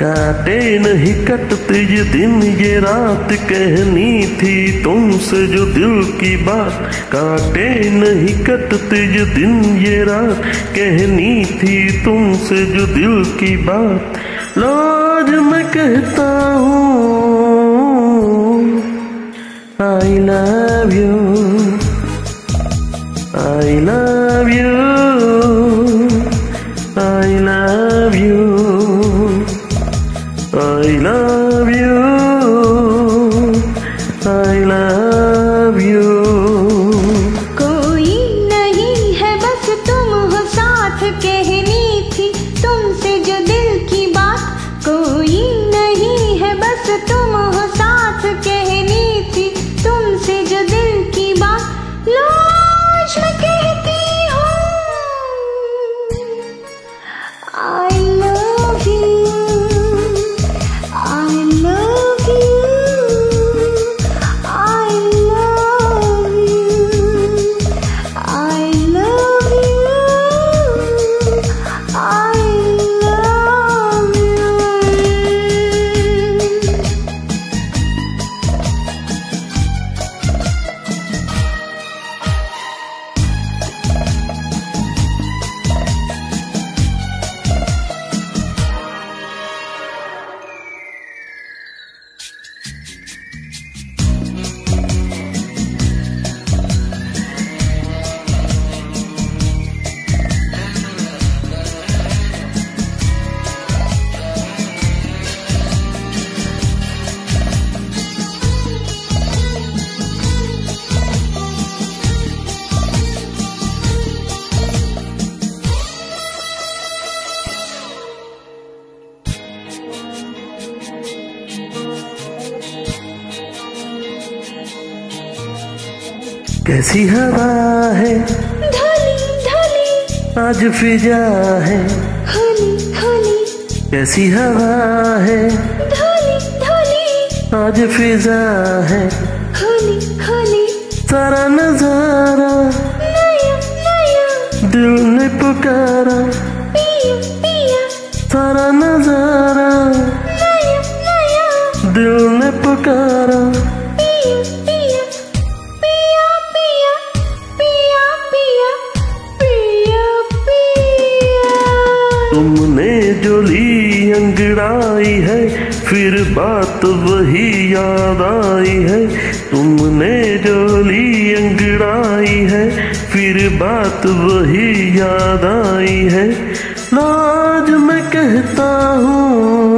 काटे नहीं कटते ये दिन ये रात कहनी थी तुमसे जो दिल की बात। काटे नहीं कटते ये दिन ये रात कहनी थी तुमसे जो दिल की बात। लाज मैं कहता हूँ I love you I love 快乐。कैसी हवा है? धनी धनी। आज फिजा है। हनी हनी। कैसी हवा है? धनी धनी। आज फिजा है। हनी हनी। सारा नज़ारा। नया नया। दिल ने पुकारा। पिया पिया। सारा नज़ारा। नया नया। दिल ने पुकारा। अंगड़ाई है, फिर बात वही याद आई है। तुमने जो ली अंगड़ाई है, फिर बात वही याद आई है। लाज मैं कहता हूँ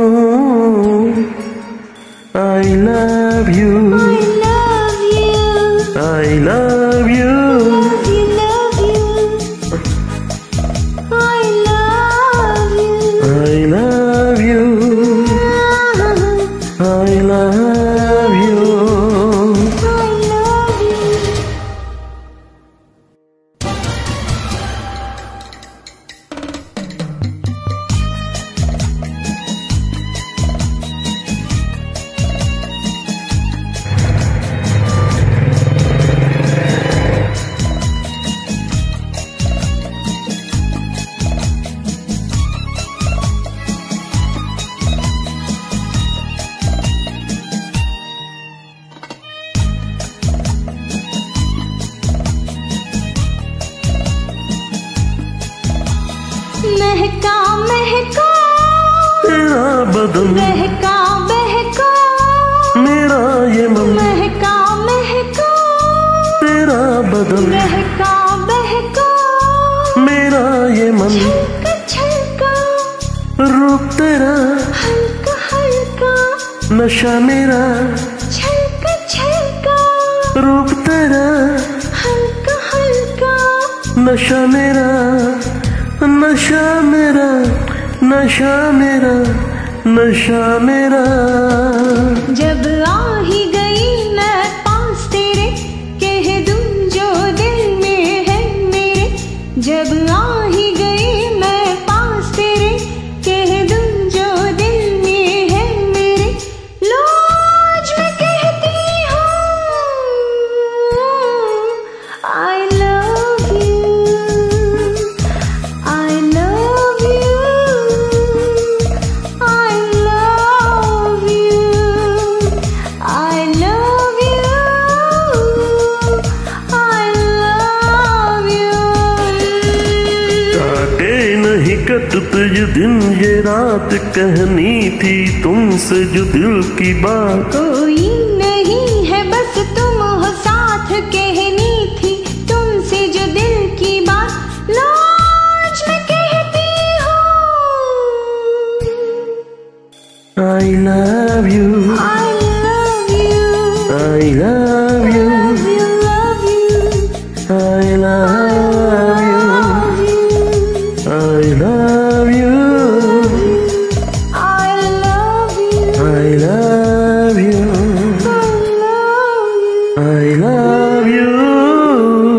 बदन बहका बहका मेरा ये मन। महका महका। तेरा बदन बहका बहका मेरा ये मन। छलका छलका। रूप तेरा। हल्का हल्का। नशा मेरा। छलका छलका। रूप तेरा। हल्का हल्का। नशा मेरा। नशा मेरा। नशा मेरा। नशा मेरा। जब आ कटते ये दिन ये रात कहनी थी तुमसे जो दिल की बात। कोई नहीं है बस तुम हो साथ कहनी थी तुमसे जो दिल की बात। लाज मैं कहती हूँ। I love you I love you I love you love you love you I love I love you